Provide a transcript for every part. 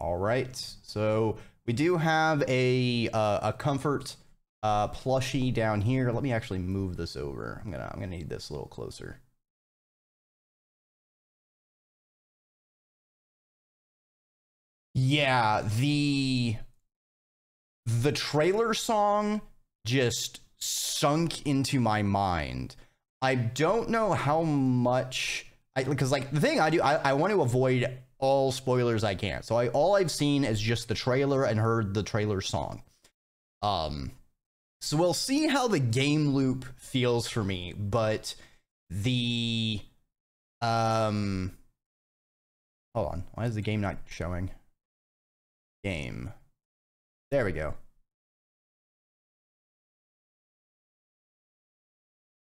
All right. So we do have a uh, a comfort uh, plushie down here. Let me actually move this over. I'm gonna I'm gonna need this a little closer. Yeah, the the trailer song just sunk into my mind. I don't know how much I because like the thing I do I, I want to avoid all spoilers I can. So I all I've seen is just the trailer and heard the trailer song. Um so we'll see how the game loop feels for me, but the um hold on, why is the game not showing? Game. There we go.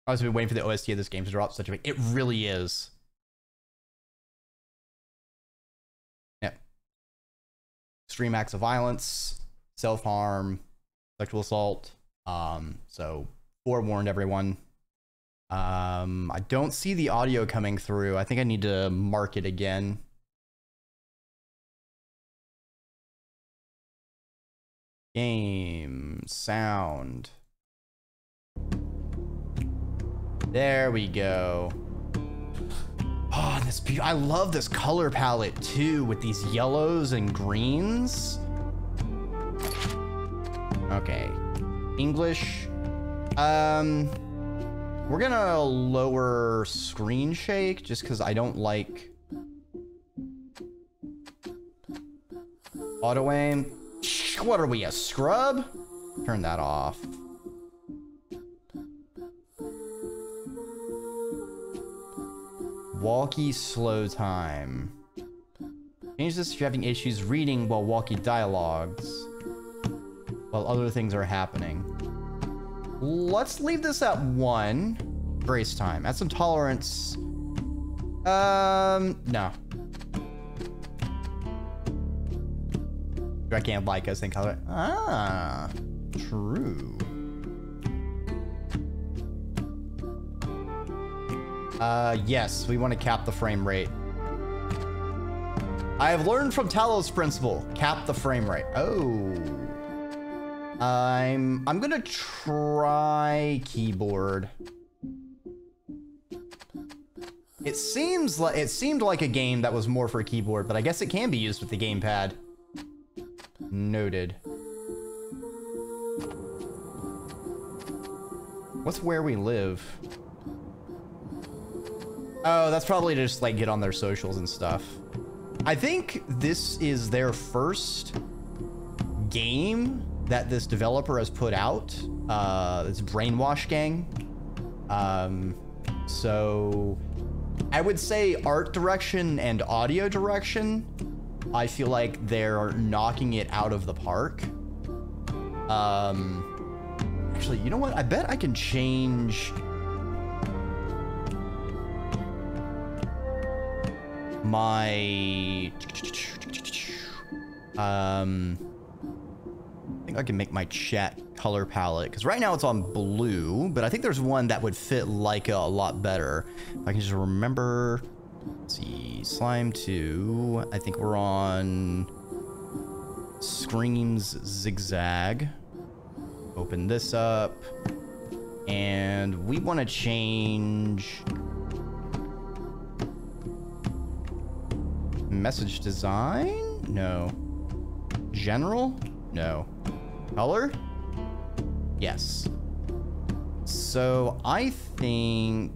I was been waiting for the OST of this game to drop such a it really is. Extreme acts of violence, self-harm, sexual assault. Um, so forewarned everyone. Um, I don't see the audio coming through. I think I need to mark it again. Game sound. There we go. Oh, this I love this color palette too with these yellows and greens. Okay. English. Um we're gonna lower screen shake just because I don't like auto aim. What are we, a scrub? Turn that off. Walkie slow time. Change this if you're having issues reading while walkie dialogues. While other things are happening. Let's leave this at one. Grace time. Add some tolerance. Um, no. I can't like us in color. Ah, true. Uh, yes, we want to cap the frame rate. I have learned from Talos principle. Cap the frame rate. Oh. I'm I'm gonna try keyboard. It seems like it seemed like a game that was more for keyboard, but I guess it can be used with the gamepad. Noted. What's where we live? Oh, that's probably just like get on their socials and stuff. I think this is their first game that this developer has put out. Uh, it's Brainwash Gang. Um, so I would say art direction and audio direction. I feel like they're knocking it out of the park. Um, actually, you know what? I bet I can change my um I think I can make my chat color palette because right now it's on blue but I think there's one that would fit Laika a lot better. If I can just remember let's see slime 2 I think we're on screams zigzag. Open this up. And we want to change Message design? No. General? No. Color? Yes. So I think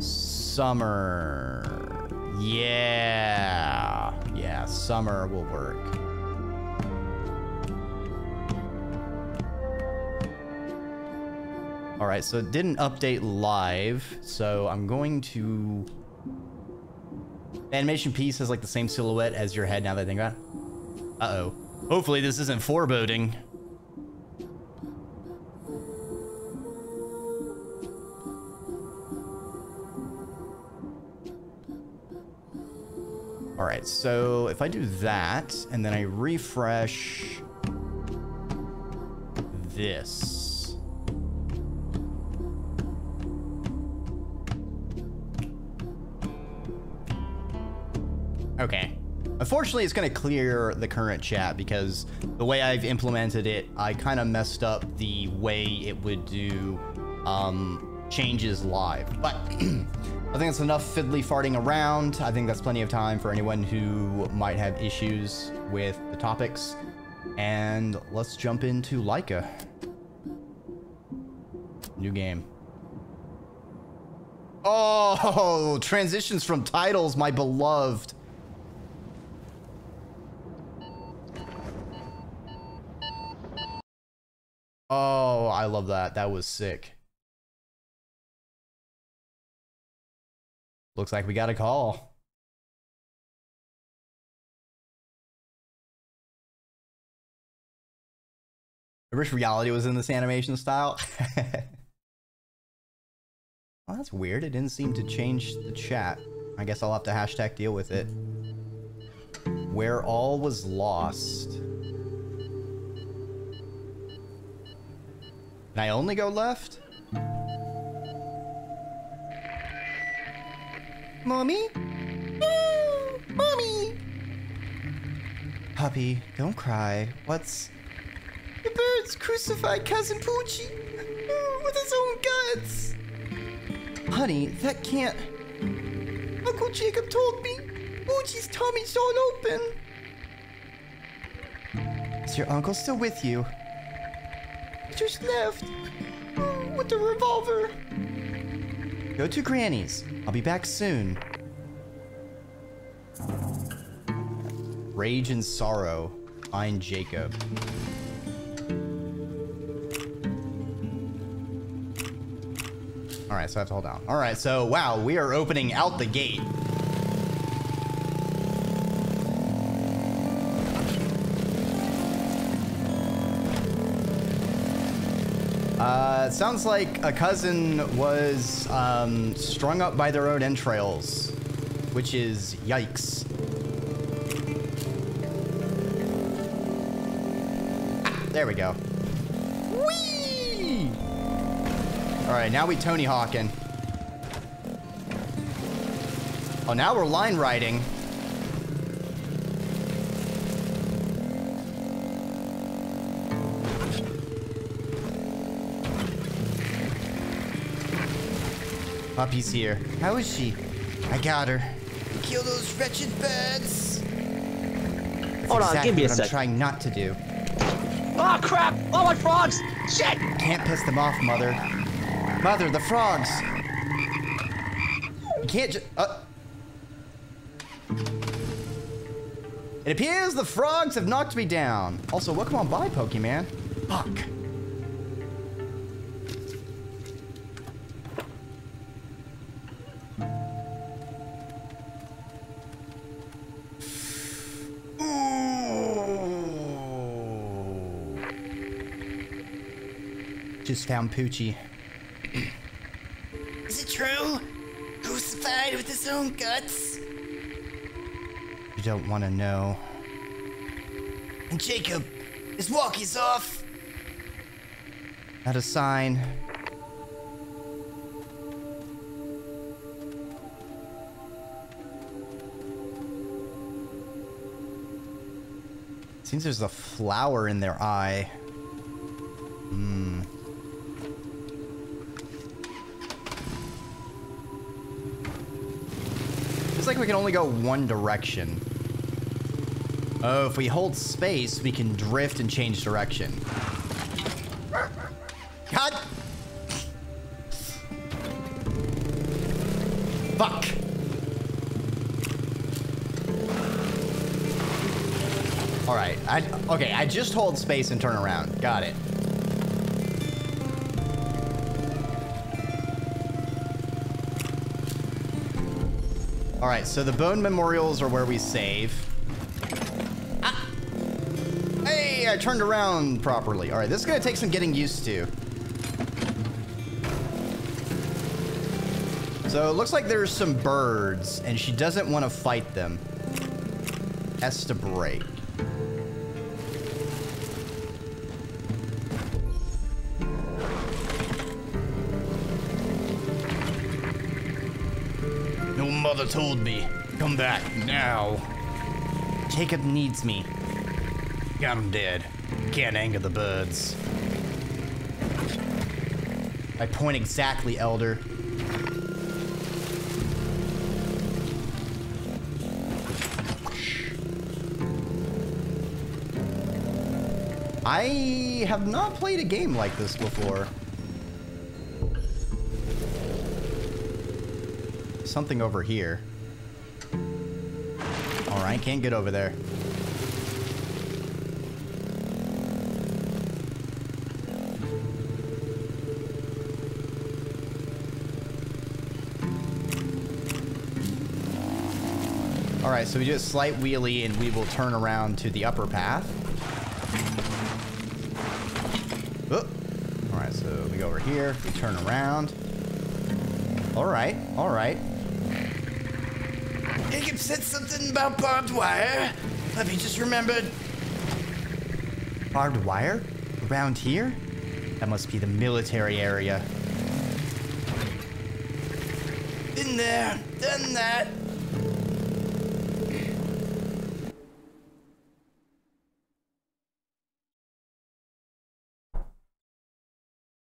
summer. Yeah. Yeah, summer will work. All right, so it didn't update live, so I'm going to the animation piece has like the same silhouette as your head now that I think about it. Uh-oh. Hopefully this isn't foreboding. All right, so if I do that and then I refresh this. Okay. Unfortunately, it's going to clear the current chat because the way I've implemented it, I kind of messed up the way it would do um, changes live. But I think that's enough fiddly farting around. I think that's plenty of time for anyone who might have issues with the topics. And let's jump into Laika. New game. Oh, transitions from titles, my beloved. Oh, I love that. That was sick. Looks like we got a call. I wish reality was in this animation style. well, that's weird. It didn't seem to change the chat. I guess I'll have to hashtag deal with it. Where all was lost. Can I only go left? Mommy? Mommy! Puppy, don't cry. What's... The birds crucified Cousin Poochie with his own guts. Honey, that can't... Uncle Jacob told me Poochie's tummy's all open. Is your uncle still with you? Just left mm, with the revolver. Go to Granny's. I'll be back soon. Rage and sorrow. Find Jacob. All right, so I have to hold down. All right, so wow, we are opening out the gate. Uh, sounds like a cousin was um, strung up by their own entrails, which is yikes. Ah, there we go. Whee! All right, now we Tony Hawking. Oh, now we're line riding. Puppy's here. How is she? I got her. Kill those wretched birds. That's Hold on, give me a what I'm sec. trying not to do. Oh crap! Oh my frogs! Shit! Can't piss them off, Mother. Mother, the frogs. You can't just. Uh. It appears the frogs have knocked me down. Also, welcome on by, Pokemon. Fuck. Just found Poochie. Is it true? Crucified with his own guts? You don't want to know. And Jacob, his walkie's off. Not a sign. Seems there's a flower in their eye. Hmm. Like we can only go one direction. Oh, if we hold space, we can drift and change direction. God! Fuck! Alright, I- okay, I just hold space and turn around. Got it. Alright, so the bone memorials are where we save. Ah! Hey, I turned around properly. Alright, this is gonna take some getting used to. So it looks like there's some birds, and she doesn't want to fight them. Has to break. No mother told me. Come back now. Jacob needs me. Got him dead. Can't anger the birds. I point exactly, Elder. I have not played a game like this before. Something over here. Alright, can't get over there. Alright, so we do a slight wheelie and we will turn around to the upper path. Oh. Alright, so we go over here, we turn around. Alright, alright. Jacob said something about barbed wire. Let me just remembered. Barbed wire? Around here? That must be the military area. Been there, done that.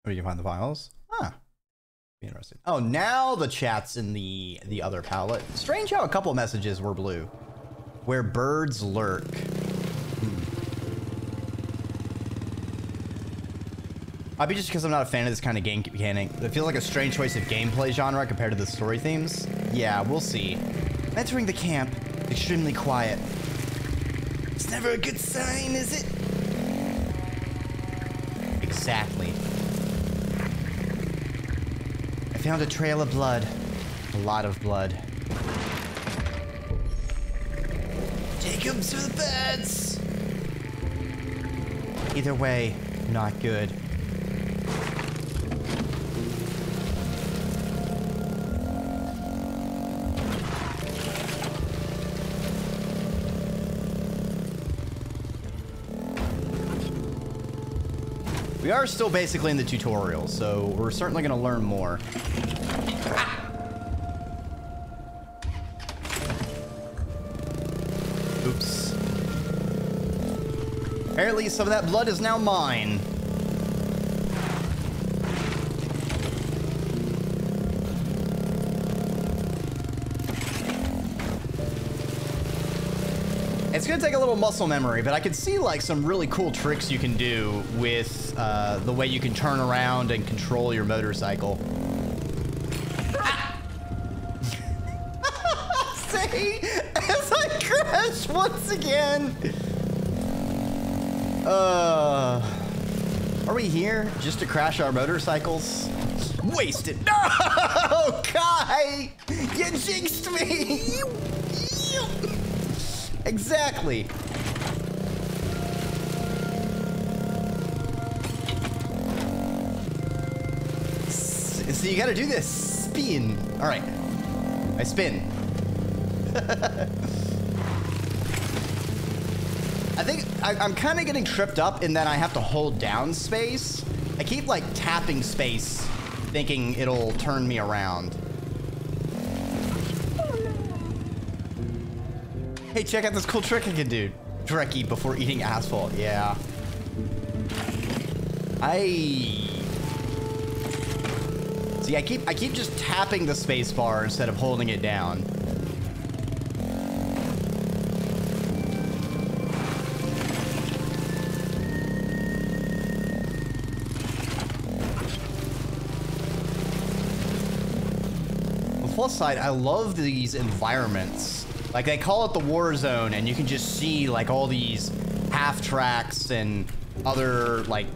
Where do you find the files? Be interesting. Oh, now the chat's in the the other palette. Strange how a couple messages were blue. Where birds lurk. Hmm. Might be just because I'm not a fan of this kind of game mechanic. It feels like a strange choice of gameplay genre compared to the story themes. Yeah, we'll see. Entering the camp, extremely quiet. It's never a good sign, is it? Exactly. I found a trail of blood. A lot of blood. Jacob's to the beds! Either way, not good. Are still basically in the tutorial, so we're certainly going to learn more. Oops. Apparently some of that blood is now mine. It's gonna take a little muscle memory, but I can see like some really cool tricks you can do with uh, the way you can turn around and control your motorcycle. See? As I crash once again. Uh, are we here just to crash our motorcycles? Wasted. No, Kai! You jinxed me! Exactly. So you gotta do this. Spin. All right. I spin. I think I, I'm kind of getting tripped up in that I have to hold down space. I keep like tapping space, thinking it'll turn me around. Hey, check out this cool trick I can do. Trekkie before eating asphalt. Yeah. I see. I keep I keep just tapping the space bar instead of holding it down. Plus side, I love these environments. Like they call it the war zone, and you can just see like all these half tracks and other like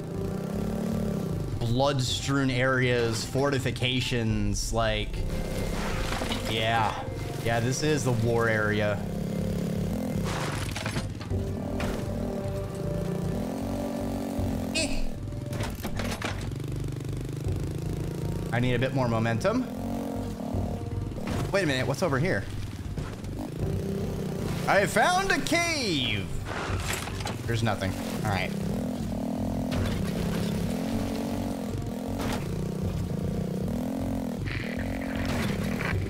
blood-strewn areas, fortifications. Like, yeah, yeah, this is the war area. I need a bit more momentum. Wait a minute, what's over here? I found a cave! There's nothing. Alright.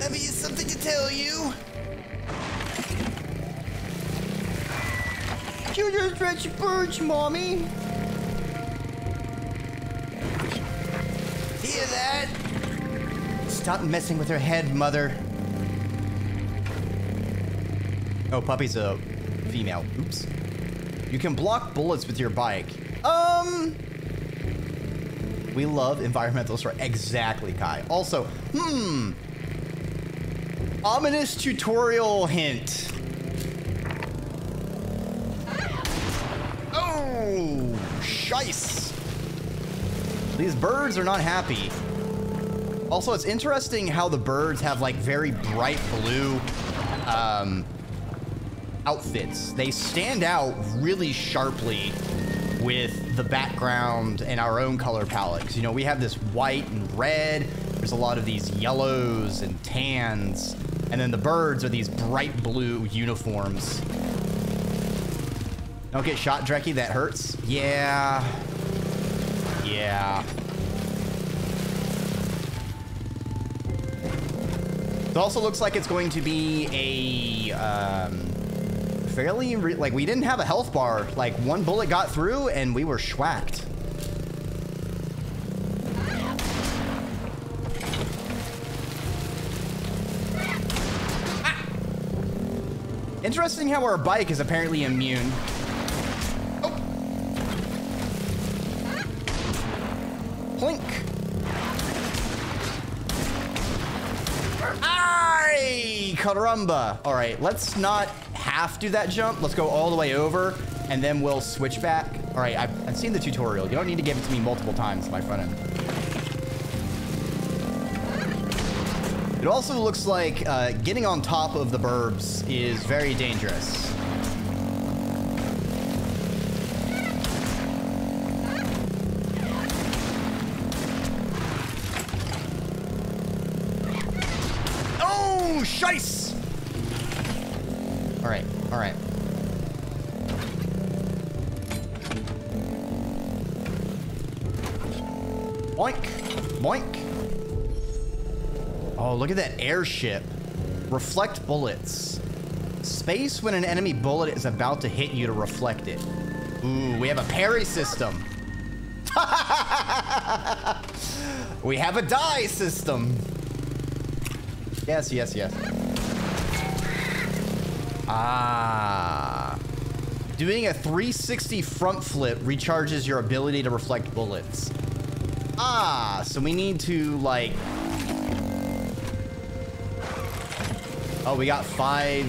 Have you something to tell you? you just stretch birds, mommy? Hear that? Stop messing with her head, mother. Oh, puppy's a female. Oops. You can block bullets with your bike. Um. We love environmental story. Exactly, Kai. Also, hmm. Ominous tutorial hint. Oh, shice. These birds are not happy. Also, it's interesting how the birds have like very bright blue um, outfits. They stand out really sharply with the background and our own color palettes. You know, we have this white and red. There's a lot of these yellows and tans. And then the birds are these bright blue uniforms. Don't get shot, Dreki. That hurts. Yeah. Yeah. It also looks like it's going to be a um, fairly like we didn't have a health bar. Like one bullet got through and we were schwacked. Ah! Interesting how our bike is apparently immune. Oh. Plink. Ay, caramba. All right, let's not half do that jump. Let's go all the way over, and then we'll switch back. All right, I've, I've seen the tutorial. You don't need to give it to me multiple times, my friend. It also looks like uh, getting on top of the burbs is very dangerous. Oh, shice! All right, all right. Boink, boink. Oh, look at that airship. Reflect bullets. Space when an enemy bullet is about to hit you to reflect it. Ooh, we have a parry system. we have a die system. Yes, yes, yes. Ah. Doing a 360 front flip recharges your ability to reflect bullets. Ah, so we need to, like... Oh, we got five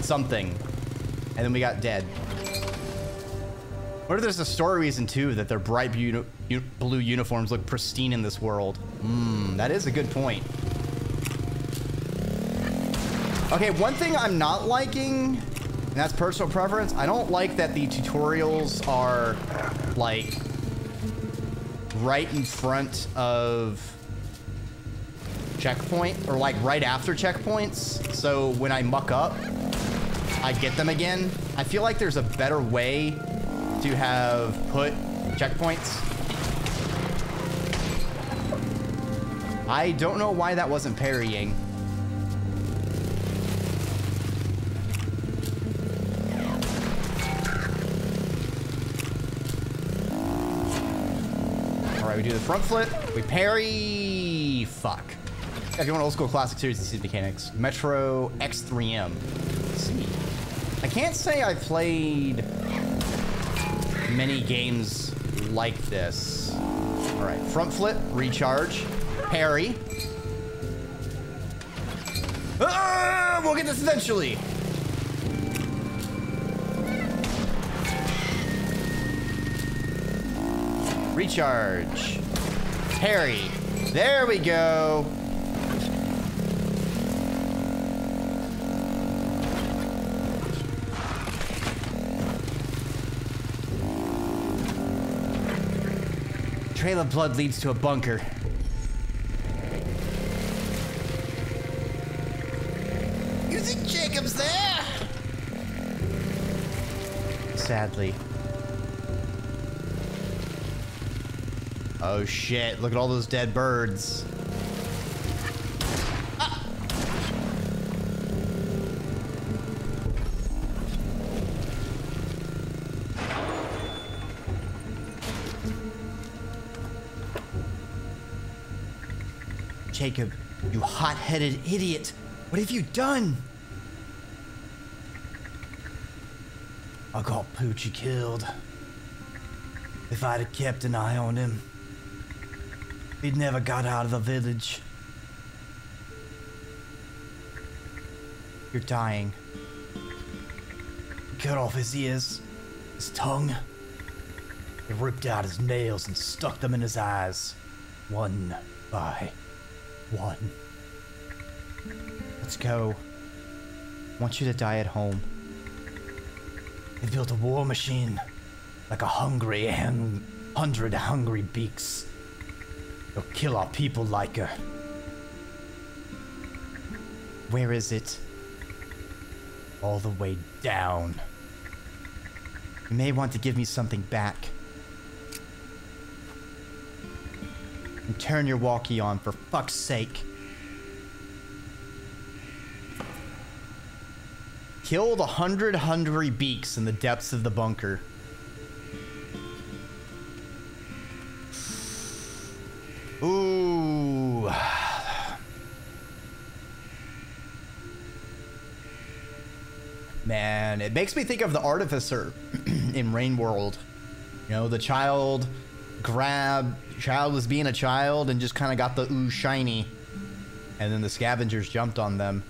something. And then we got dead. What if there's a story reason, too, that their bright blue uniforms look pristine in this world? Hmm, that is a good point. Okay, one thing I'm not liking, and that's personal preference, I don't like that the tutorials are, like, right in front of checkpoint, or like right after checkpoints. So when I muck up, I get them again. I feel like there's a better way to have put checkpoints. I don't know why that wasn't parrying. We do the front flip. We parry. Fuck. If you want old school classic series, these mechanics. Moto X3M. Let's see. I can't say I've played many games like this. All right, front flip, recharge, parry. Ah, we'll get this eventually. Recharge. Parry. There we go. Trail of blood leads to a bunker. You think Jacob's there? Sadly. Oh shit, look at all those dead birds. Jacob, you hot-headed idiot. What have you done? I got Poochie killed. If I'd have kept an eye on him, he'd never got out of the village. You're dying. Cut off his ears, his tongue. They ripped out his nails and stuck them in his eyes, one by one. Let's go. I want you to die at home. They built a war machine, like a hungry hung- hundred hungry beaks. They'll kill our people like a. Where is it? All the way down. You may want to give me something back. And turn your walkie on, for fuck's sake. Killed a hundred hungry beaks in the depths of the bunker. Man, it makes me think of the artificer in Rain World. You know, the child grabbed, child was being a child and just kind of got the ooh shiny. And then the scavengers jumped on them.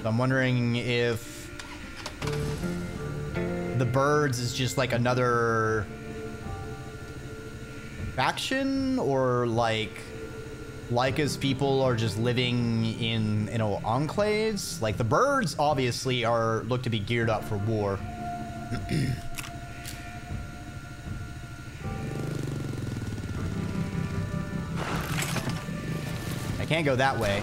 So I'm wondering if the birds is just like another faction or like Laika's people are just living in you know enclaves. Like the birds obviously are look to be geared up for war. I can't go that way.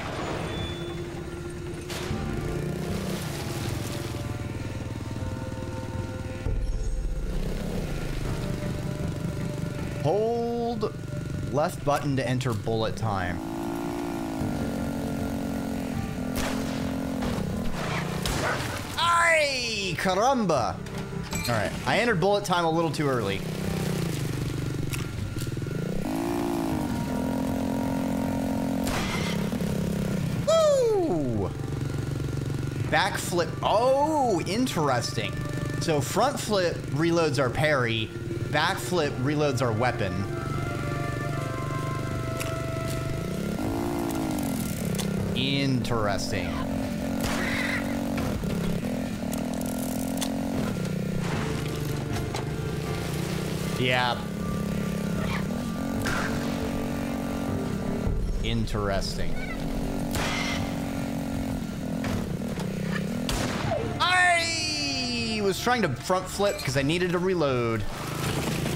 Left button to enter bullet time. Ay, caramba! Alright, I entered bullet time a little too early. Woo! Backflip. Oh, interesting. So front flip reloads our parry. Backflip reloads our weapon. Interesting. Yeah. Interesting. I was trying to front flip because I needed to reload.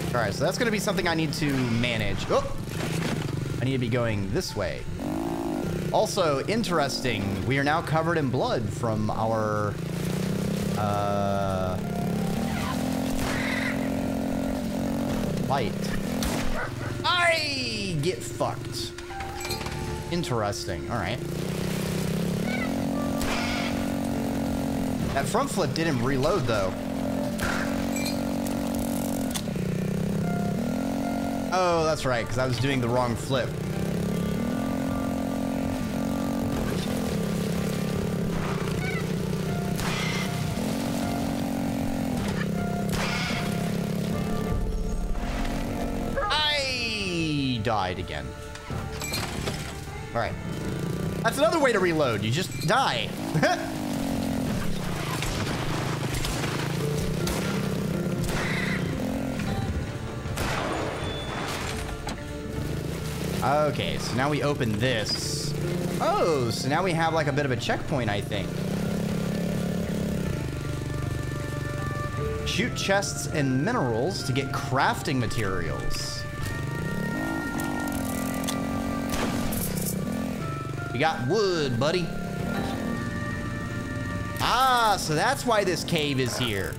All right, so that's going to be something I need to manage. Oh, I need to be going this way. Also, interesting, we are now covered in blood from our, uh, fight. I get fucked. Interesting, all right. That front flip didn't reload though. Oh, that's right, because I was doing the wrong flip. Died again. All right. That's another way to reload. You just die. Okay, so now we open this. Oh, so now we have like a bit of a checkpoint, I think. Shoot chests and minerals to get crafting materials. We got wood, buddy. Ah, so that's why this cave is here.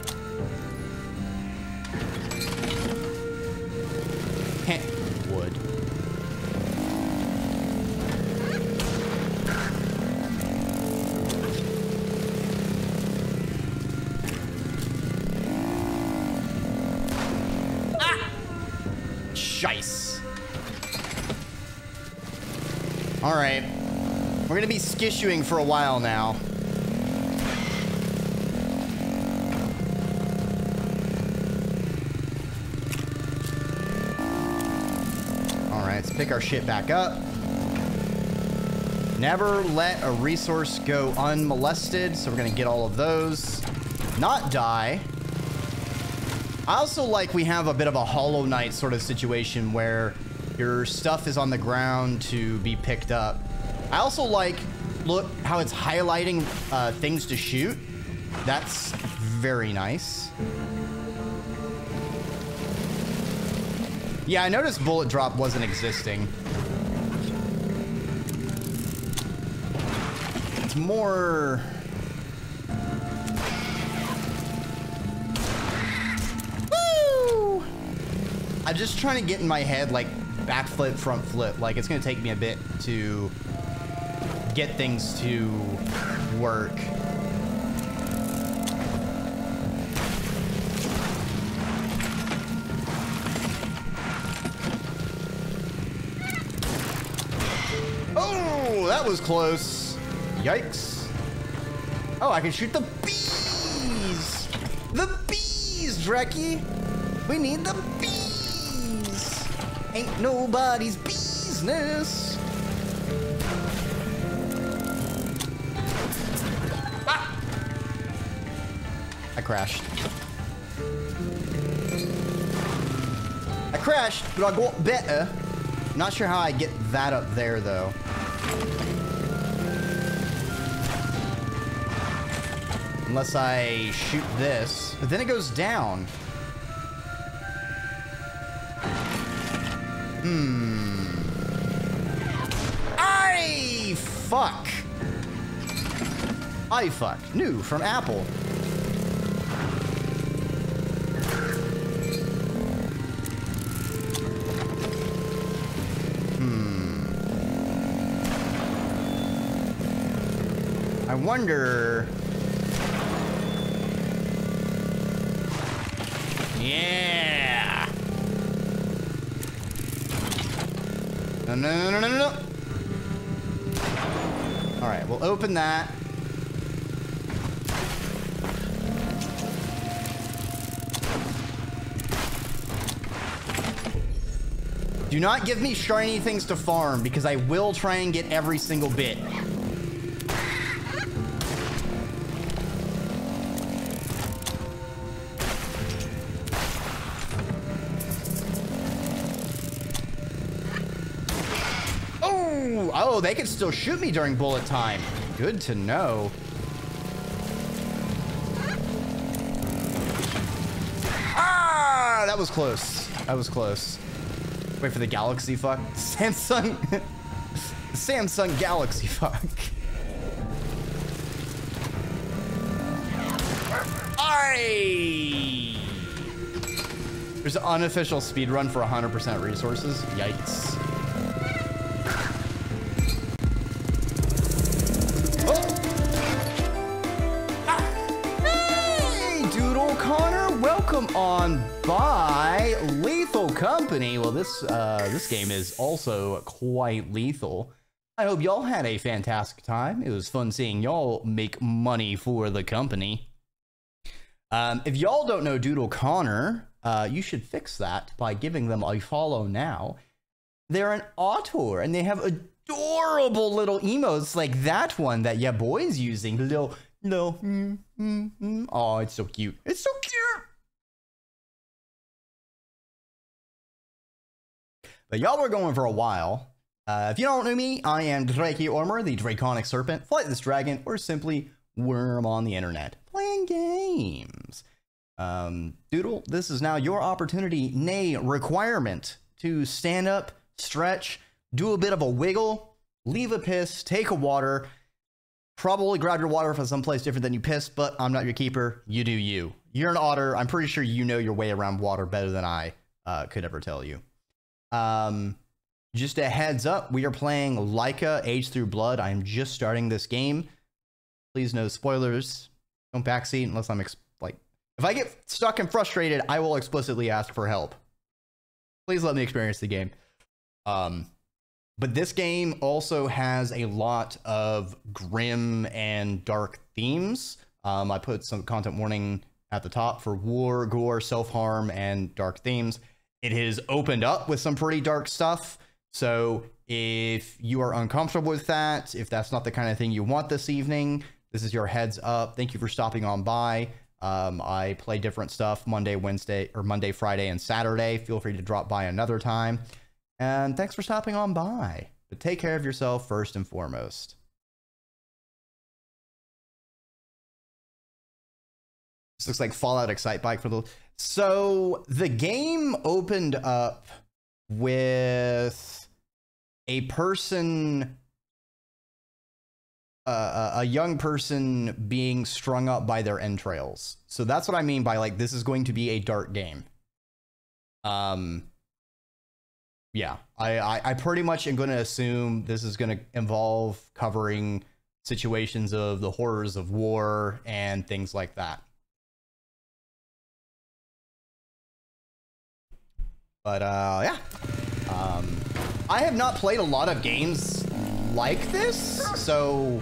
Skissuing for a while now. All right, let's pick our shit back up. Never let a resource go unmolested, so we're to get all of those. Not die. I also like we have a bit of a Hollow Knight sort of situation where your stuff is on the ground to be picked up. I also like, look how it's highlighting uh, things to shoot. That's very nice. Yeah, I noticed bullet drop wasn't existing. It's more... Woo! I'm just trying to get in my head, like, back flip, front flip. Like, it's going to take me a bit to get things to work. Oh, that was close. Yikes. Oh, I can shoot the bees. The bees, Dreki. We need the bees. Ain't nobody's business. I crashed. I crashed, but I got better. Not sure how I get that up there, though. Unless I shoot this. But then it goes down. Hmm. I fuck. I fuck. New from Apple. Wonder. Yeah. No, no, no, no, no, no. All right, we'll open that. Do not give me shiny things to farm because I will try and get every single bit. Oh, they can still shoot me during bullet time. Good to know. Ah, that was close. That was close. Wait for the galaxy fuck. Samsung. Samsung Galaxy fuck. There's an unofficial speed run for 100% resources. Yikes. By Lethal Company. Well, this uh, this game is also quite lethal. I hope y'all had a fantastic time. It was fun seeing y'all make money for the company. Um, if y'all don't know Doodle Connor, uh, you should fix that by giving them a follow now. They're an auteur and they have adorable little emotes like that one that your boy's using. The little, little, mm, mm, mm. oh, it's so cute. It's so But y'all were going for a while. Uh, if you don't know me, I am Dreki Ormur, the Draconic Serpent, Flightless Dragon, or simply Worm on the internet, playing games. Um, Doodle, this is now your opportunity, nay, requirement, to stand up, stretch, do a bit of a wiggle, leave a piss, take a water, probably grab your water from someplace different than you pissed, but I'm not your keeper. You do you. You're an otter. I'm pretty sure you know your way around water better than I uh, could ever tell you. Um, just a heads up, we are playing Laika Age Through Blood. I'm just starting this game. Please no spoilers. Don't backseat unless I'm like, if I get stuck and frustrated, I will explicitly ask for help. Please let me experience the game. Um, but this game also has a lot of grim and dark themes. Um, I put some content warning at the top for war, gore, self harm, and dark themes. It has opened up with some pretty dark stuff. So if you are uncomfortable with that, if that's not the kind of thing you want this evening, this is your heads up. Thank you for stopping on by. Um, I play different stuff Monday, Wednesday, or Monday, Friday, and Saturday. Feel free to drop by another time. And thanks for stopping on by. But take care of yourself first and foremost. This looks like Fallout Excitebike for the. So the game opened up with a person, uh, a young person being strung up by their entrails. So that's what I mean by like this is going to be a dark game. Um, yeah, I, I, I pretty much am going to assume this is going to involve covering situations of the horrors of war and things like that. But uh, yeah, um, I have not played a lot of games like this, so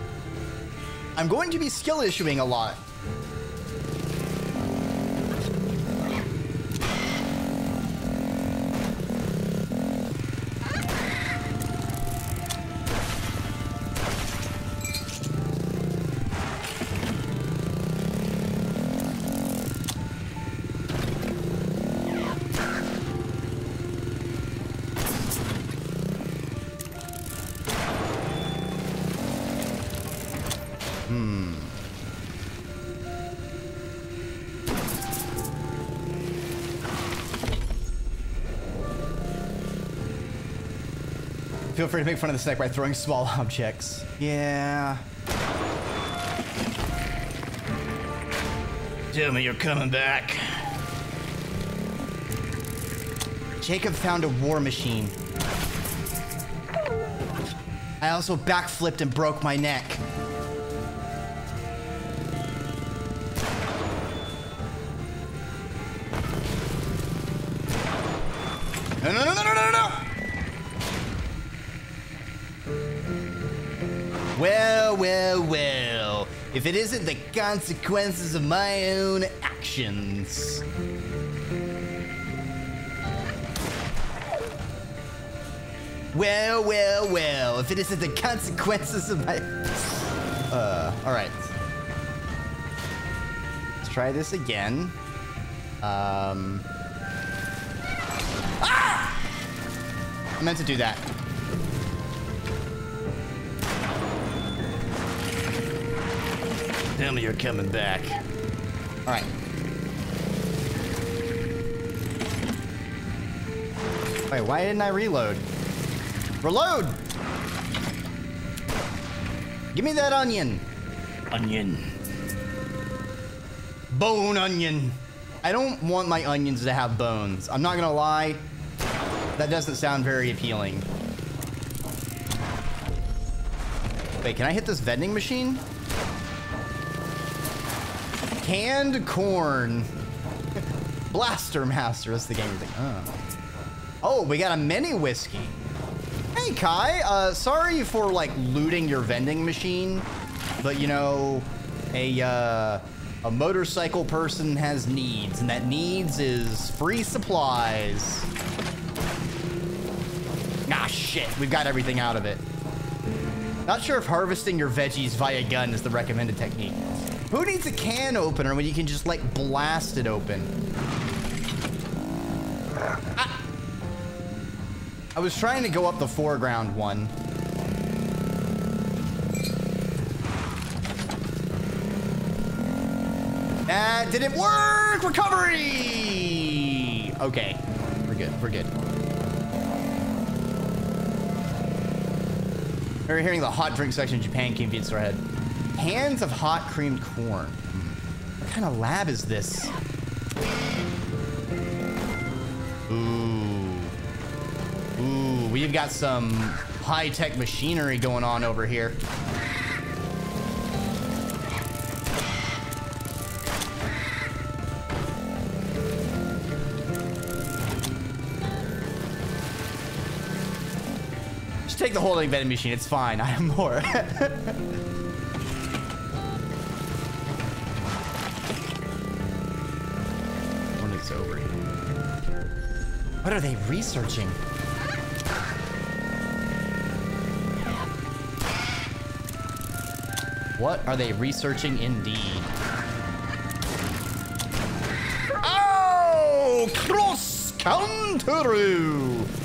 I'm going to be skill issuing a lot. Feel free to make fun of the snake by throwing small objects. Yeah. Tell me you're coming back. Jacob found a war machine. I also backflipped and broke my neck. It isn't the consequences of my own actions. Well, well, well. If it isn't the consequences of my. Uh, alright. Let's try this again. Um. Ah! I meant to do that. Tell me you're coming back. Alright. Wait, why didn't I reload? Reload! Give me that onion. Onion. Bone onion. I don't want my onions to have bones. I'm not gonna lie. That doesn't sound very appealing. Wait, can I hit this vending machine? Canned corn. Blaster Master is the game thing. Oh. oh, we got a mini whiskey. Hey, Kai. Uh, sorry for like looting your vending machine, but you know, a uh, a motorcycle person has needs, and that needs is free supplies. Ah, shit. We've got everything out of it. Not sure if harvesting your veggies via gun is the recommended technique. Who needs a can opener when you can just like blast it open? Ah. I was trying to go up the foreground one. That didn't work! Recovery! Okay. We're good. We're good. We're hearing the hot drink section in Japan convenience store ahead. Cans of hot creamed corn. What kind of lab is this? Ooh. Ooh, we've got some high-tech machinery going on over here. Just take the holding vending machine. It's fine. I have more. over here. What are they researching? What are they researching indeed? Oh! Cross counteroo!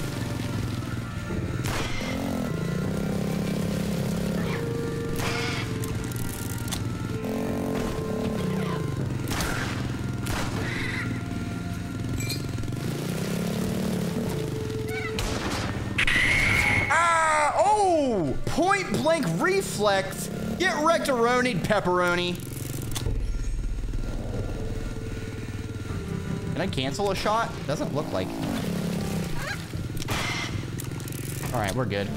Reflect. Get rectoronied, pepperoni. Can I cancel a shot? Doesn't look like. All right, we're good.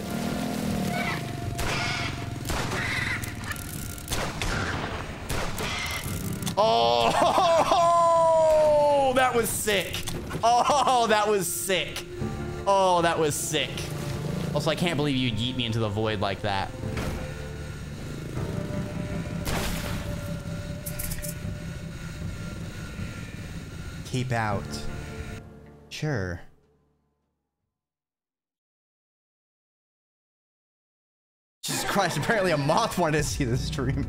Oh, that was sick. Oh, that was sick. Oh, that was sick. Also, I can't believe you'd yeet me into the void like that. Keep out. Sure. Jesus Christ, apparently a moth wanted to see the stream.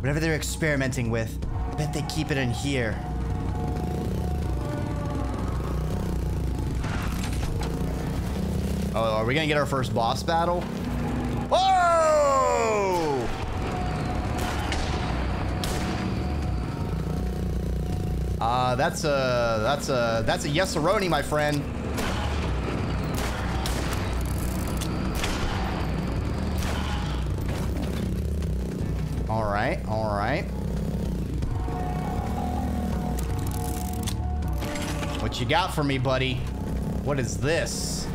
Whatever they're experimenting with, I bet they keep it in here. Oh, are we gonna get our first boss battle? Whoa! Uh, that's a that's a that's a yes-a-roni, my friend. All right, all right. What you got for me, buddy? What is this?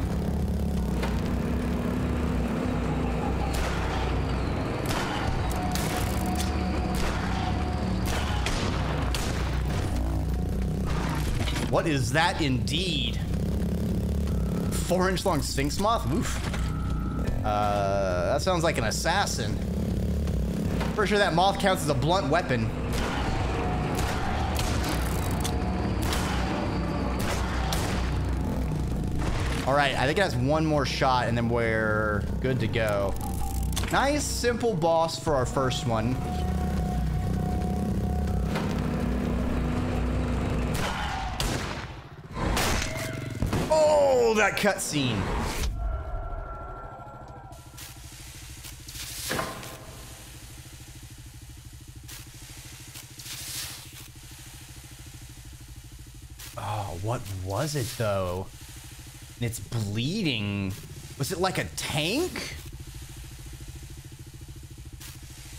What is that indeed? Four inch long Sphinx Moth? Oof. Uh, that sounds like an assassin. Pretty sure that moth counts as a blunt weapon. All right, I think it has one more shot and then we're good to go. Nice, simple boss for our first one. That cutscene. Oh, what was it though? It's bleeding. Was it like a tank?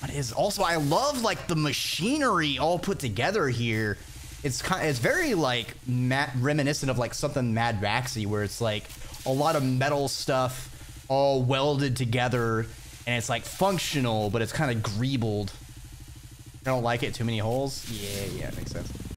What is also I love like the machinery all put together here. It's kind it's very like ma- reminiscent of like something Mad Maxy where it's like a lot of metal stuff all welded together and it's like functional but it's kind of greebled. I don't like it. Too many holes. Yeah, yeah, makes sense.